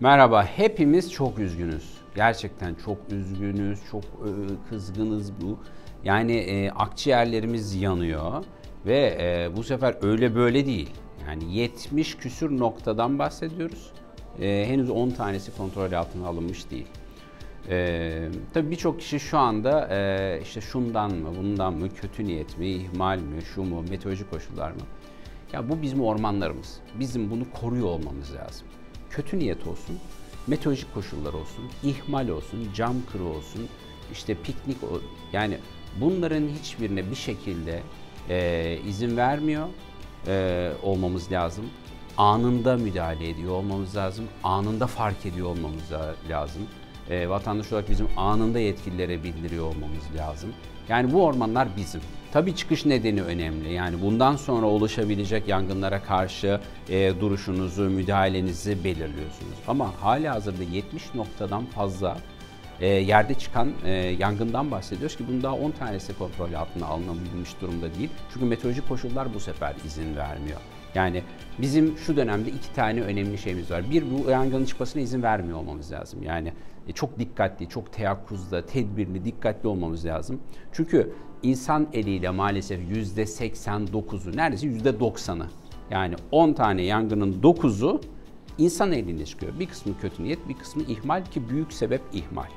Merhaba, hepimiz çok üzgünüz. Gerçekten çok üzgünüz, çok e, kızgınız bu. Yani e, akciğerlerimiz yanıyor ve e, bu sefer öyle böyle değil. Yani 70 küsür noktadan bahsediyoruz. E, henüz 10 tanesi kontrol altına alınmış değil. E, tabii birçok kişi şu anda e, işte şundan mı, bundan mı, kötü niyet mi, ihmal mi, şu mu, meteorolojik koşullar mı? Ya bu bizim ormanlarımız. Bizim bunu koruyor olmamız lazım. Kötü niyet olsun, meteorolojik koşullar olsun, ihmal olsun, cam kırı olsun, işte piknik yani bunların hiçbirine bir şekilde e, izin vermiyor e, olmamız lazım. Anında müdahale ediyor olmamız lazım. Anında fark ediyor olmamız la- lazım. E, vatandaş olarak bizim anında yetkililere bildiriyor olmamız lazım. Yani bu ormanlar bizim. Tabii çıkış nedeni önemli. Yani bundan sonra oluşabilecek yangınlara karşı e, duruşunuzu, müdahalenizi belirliyorsunuz. Ama hali hazırda 70 noktadan fazla e, yerde çıkan e, yangından bahsediyoruz ki bunun daha 10 tanesi kontrol altına alınabilmiş durumda değil. Çünkü meteorolojik koşullar bu sefer izin vermiyor. Yani bizim şu dönemde iki tane önemli şeyimiz var. Bir bu yangının çıkmasına izin vermiyor olmamız lazım. Yani e, çok dikkatli, çok teyakkuzda, tedbirli, dikkatli olmamız lazım. Çünkü insan eliyle maalesef yüzde 89'u, neredeyse yüzde 90'ı yani 10 tane yangının 9'u insan eliyle çıkıyor. Bir kısmı kötü niyet, bir kısmı ihmal ki büyük sebep ihmal.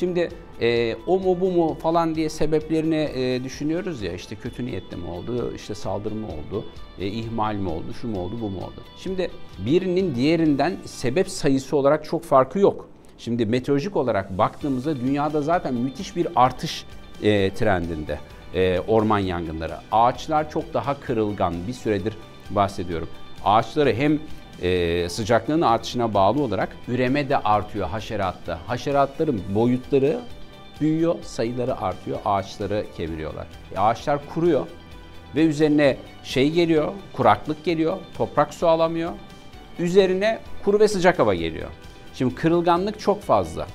Şimdi e, o mu bu mu falan diye sebeplerini e, düşünüyoruz ya işte kötü niyetle mi oldu, işte saldırı mı oldu, e, ihmal mi oldu, şu mu oldu, bu mu oldu. Şimdi birinin diğerinden sebep sayısı olarak çok farkı yok. Şimdi meteorolojik olarak baktığımızda dünyada zaten müthiş bir artış e, trendinde e, orman yangınları. Ağaçlar çok daha kırılgan bir süredir bahsediyorum. Ağaçları hem e, sıcaklığın artışına bağlı olarak üreme de artıyor haşeratta. Haşeratların boyutları büyüyor, sayıları artıyor, ağaçları kemiriyorlar. E, ağaçlar kuruyor ve üzerine şey geliyor, kuraklık geliyor, toprak su alamıyor. Üzerine kuru ve sıcak hava geliyor. Şimdi kırılganlık çok fazla.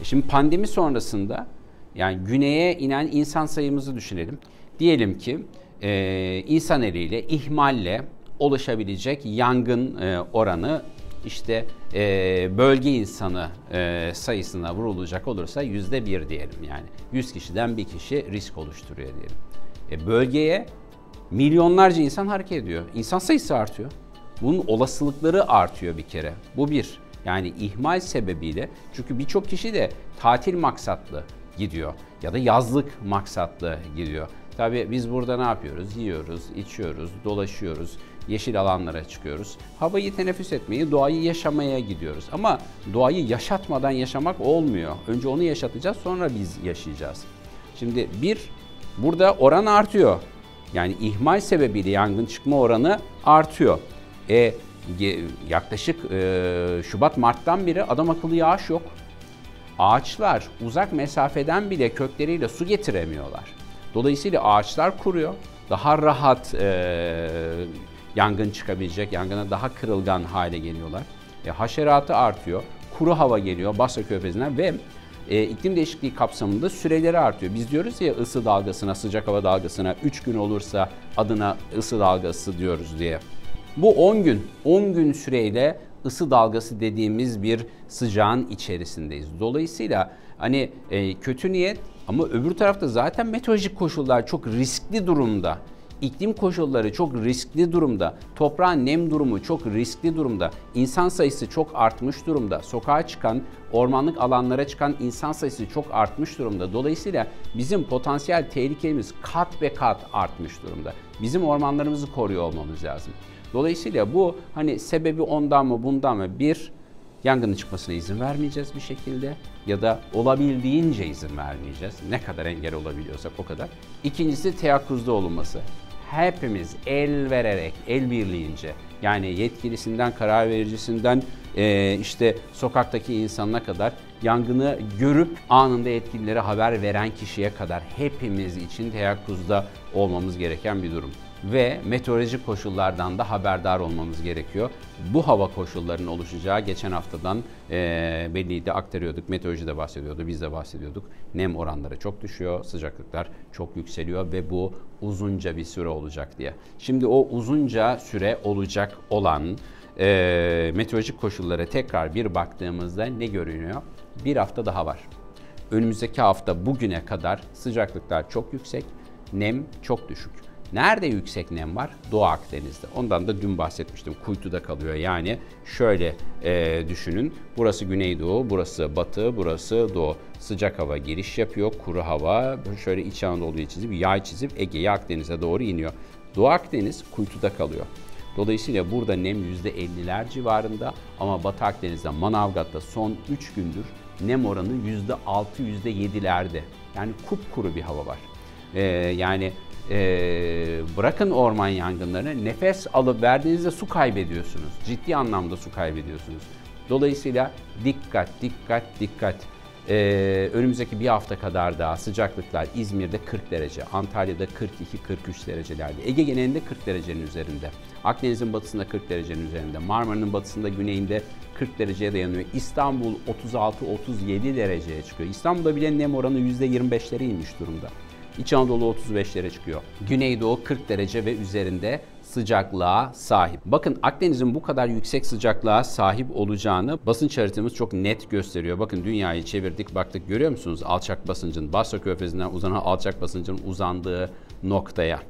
E, şimdi pandemi sonrasında yani güneye inen insan sayımızı düşünelim. Diyelim ki e, insan eliyle, ihmalle oluşabilecek yangın e, oranı işte e, bölge insanı e, sayısına vurulacak olursa yüzde bir diyelim yani. 100 kişiden bir kişi risk oluşturuyor diyelim. Bölgeye milyonlarca insan hareket ediyor. İnsan sayısı artıyor. Bunun olasılıkları artıyor bir kere. Bu bir. Yani ihmal sebebiyle çünkü birçok kişi de tatil maksatlı gidiyor ya da yazlık maksatlı gidiyor. Tabii biz burada ne yapıyoruz? Yiyoruz, içiyoruz, dolaşıyoruz, yeşil alanlara çıkıyoruz. Havayı teneffüs etmeyi, doğayı yaşamaya gidiyoruz. Ama doğayı yaşatmadan yaşamak olmuyor. Önce onu yaşatacağız, sonra biz yaşayacağız. Şimdi bir, burada oran artıyor. Yani ihmal sebebiyle yangın çıkma oranı artıyor. E, yaklaşık e, Şubat-Mart'tan beri adam akıllı yağış yok. Ağaçlar uzak mesafeden bile kökleriyle su getiremiyorlar. Dolayısıyla ağaçlar kuruyor. Daha rahat e, yangın çıkabilecek, yangına daha kırılgan hale geliyorlar. E, haşeratı artıyor. Kuru hava geliyor Basra Körfezi'nden ve e, iklim değişikliği kapsamında süreleri artıyor. Biz diyoruz ya ısı dalgasına, sıcak hava dalgasına 3 gün olursa adına ısı dalgası diyoruz diye. Bu 10 gün, 10 gün süreyle ısı dalgası dediğimiz bir sıcağın içerisindeyiz. Dolayısıyla hani e, kötü niyet ama öbür tarafta zaten meteorolojik koşullar çok riskli durumda. İklim koşulları çok riskli durumda. Toprağın nem durumu çok riskli durumda. İnsan sayısı çok artmış durumda. Sokağa çıkan, ormanlık alanlara çıkan insan sayısı çok artmış durumda. Dolayısıyla bizim potansiyel tehlikemiz kat ve kat artmış durumda. Bizim ormanlarımızı koruyor olmamız lazım. Dolayısıyla bu hani sebebi ondan mı bundan mı bir yangının çıkmasına izin vermeyeceğiz bir şekilde ya da olabildiğince izin vermeyeceğiz. Ne kadar engel olabiliyorsak o kadar. İkincisi teyakkuzda olunması. Hepimiz el vererek, el birliğince yani yetkilisinden, karar vericisinden e, işte sokaktaki insanına kadar yangını görüp anında yetkililere haber veren kişiye kadar hepimiz için teyakkuzda olmamız gereken bir durum ve meteorolojik koşullardan da haberdar olmamız gerekiyor. Bu hava koşullarının oluşacağı geçen haftadan e, belliydi aktarıyorduk. Meteorolojide bahsediyordu, biz de bahsediyorduk. Nem oranları çok düşüyor, sıcaklıklar çok yükseliyor ve bu uzunca bir süre olacak diye. Şimdi o uzunca süre olacak olan e, meteorolojik koşullara tekrar bir baktığımızda ne görünüyor? Bir hafta daha var. Önümüzdeki hafta bugüne kadar sıcaklıklar çok yüksek, nem çok düşük. Nerede yüksek nem var? Doğu Akdeniz'de. Ondan da dün bahsetmiştim. Kuytuda kalıyor. Yani şöyle e, düşünün. Burası Güneydoğu, burası Batı, burası Doğu. Sıcak hava giriş yapıyor. Kuru hava şöyle İç Anadolu'yu çizip, yay çizip Ege'ye Akdeniz'e doğru iniyor. Doğu Akdeniz kuytuda kalıyor. Dolayısıyla burada nem %50'ler civarında ama Batı Akdeniz'de Manavgat'ta son 3 gündür nem oranı %6 %7'lerde. Yani kupkuru bir hava var. Ee, yani e, bırakın orman yangınlarını nefes alıp verdiğinizde su kaybediyorsunuz. Ciddi anlamda su kaybediyorsunuz. Dolayısıyla dikkat, dikkat, dikkat. Ee, önümüzdeki bir hafta kadar daha sıcaklıklar İzmir'de 40 derece, Antalya'da 42-43 derecelerde, Ege genelinde 40 derecenin üzerinde, Akdeniz'in batısında 40 derecenin üzerinde, Marmara'nın batısında güneyinde 40 dereceye dayanıyor. İstanbul 36-37 dereceye çıkıyor. İstanbul'da bile nem oranı %25'lere inmiş durumda. İç Anadolu 35'lere çıkıyor. Güneydoğu 40 derece ve üzerinde sıcaklığa sahip. Bakın Akdeniz'in bu kadar yüksek sıcaklığa sahip olacağını basınç haritamız çok net gösteriyor. Bakın dünyayı çevirdik baktık görüyor musunuz? Alçak basıncın, Basra Körfezi'nden uzanan alçak basıncın uzandığı noktaya.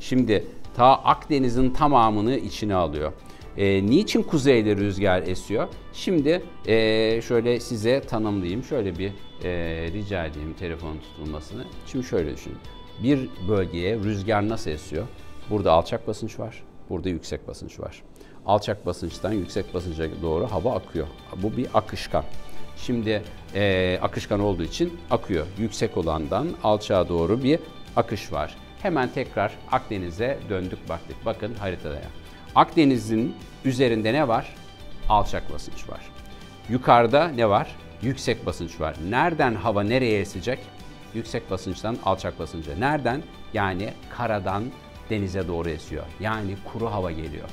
Şimdi ta Akdeniz'in tamamını içine alıyor. E, niçin kuzeyli rüzgar esiyor? Şimdi e, şöyle size tanımlayayım. Şöyle bir e, rica edeyim telefon tutulmasını. Şimdi şöyle düşünün. Bir bölgeye rüzgar nasıl esiyor? Burada alçak basınç var, burada yüksek basınç var. Alçak basınçtan yüksek basınca doğru hava akıyor. Bu bir akışkan. Şimdi e, akışkan olduğu için akıyor. Yüksek olandan alçağa doğru bir akış var. Hemen tekrar Akdeniz'e döndük baktık. Bakın haritada. Akdeniz'in üzerinde ne var? Alçak basınç var. Yukarıda ne var? Yüksek basınç var. Nereden hava nereye esecek? Yüksek basınçtan alçak basınca. Nereden? Yani karadan denize doğru esiyor. Yani kuru hava geliyor.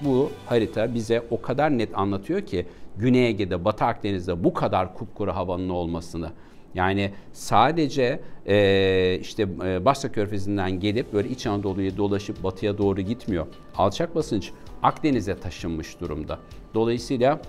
Bu harita bize o kadar net anlatıyor ki Güney Ege'de, Batı Akdeniz'de bu kadar kupkuru havanın olmasını. Yani sadece e, işte e, Basra Körfezi'nden gelip böyle İç Anadolu'ya dolaşıp batıya doğru gitmiyor. Alçak basınç Akdeniz'e taşınmış durumda. Dolayısıyla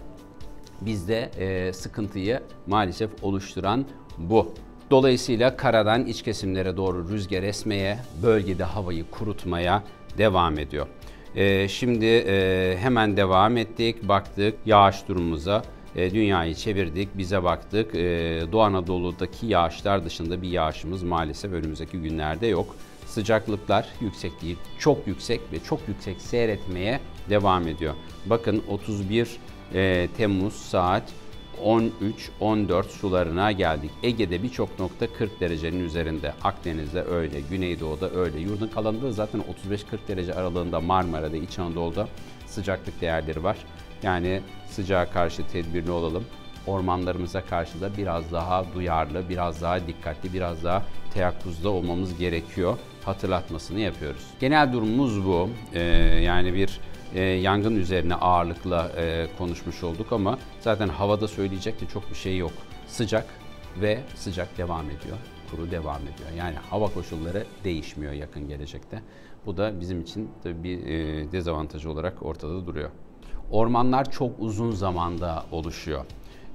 bizde e, sıkıntıyı maalesef oluşturan bu. Dolayısıyla karadan iç kesimlere doğru rüzgar esmeye, bölgede havayı kurutmaya devam ediyor. Ee, şimdi e, hemen devam ettik, baktık yağış durumumuza. E, dünyayı çevirdik, bize baktık. E, Doğu Anadolu'daki yağışlar dışında bir yağışımız maalesef önümüzdeki günlerde yok. Sıcaklıklar yüksek değil, çok yüksek ve çok yüksek seyretmeye devam ediyor. Bakın 31 e, Temmuz saat 13-14 sularına geldik. Ege'de birçok nokta 40 derecenin üzerinde. Akdeniz'de öyle, Güneydoğu'da öyle. Yurdun kalanında zaten 35-40 derece aralığında Marmara'da, İç Anadolu'da sıcaklık değerleri var. Yani sıcağa karşı tedbirli olalım. Ormanlarımıza karşı da biraz daha duyarlı, biraz daha dikkatli, biraz daha teyakkuzda olmamız gerekiyor. Hatırlatmasını yapıyoruz. Genel durumumuz bu. Ee, yani bir e, yangın üzerine ağırlıkla e, konuşmuş olduk ama zaten havada söyleyecek de çok bir şey yok. Sıcak ve sıcak devam ediyor. Kuru devam ediyor. Yani hava koşulları değişmiyor yakın gelecekte. Bu da bizim için tabii bir e, dezavantaj olarak ortada duruyor. Ormanlar çok uzun zamanda oluşuyor.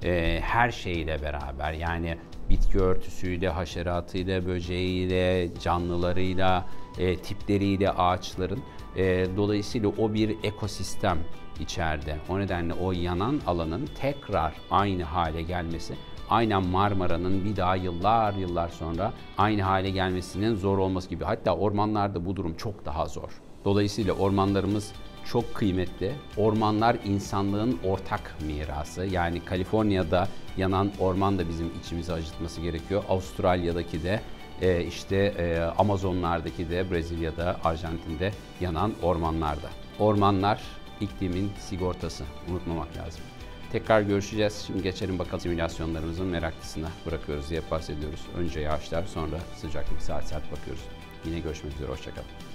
E, her şeyle beraber yani bitki örtüsüyle, haşeratıyla, böceğiyle, canlılarıyla, e, tipleriyle ağaçların. E, dolayısıyla o bir ekosistem içeride. O nedenle o yanan alanın tekrar aynı hale gelmesi, aynen Marmara'nın bir daha yıllar yıllar sonra aynı hale gelmesinin zor olması gibi. Hatta ormanlarda bu durum çok daha zor. Dolayısıyla ormanlarımız çok kıymetli. Ormanlar insanlığın ortak mirası. Yani Kaliforniya'da yanan orman da bizim içimizi acıtması gerekiyor. Avustralya'daki de e, işte e, Amazonlardaki de Brezilya'da, Arjantin'de yanan ormanlarda. Ormanlar iklimin sigortası. Unutmamak lazım. Tekrar görüşeceğiz. Şimdi geçelim bakalım simülasyonlarımızın meraklısına bırakıyoruz diye bahsediyoruz. Önce yağışlar sonra sıcaklık saat saat bakıyoruz. Yine görüşmek üzere. Hoşçakalın.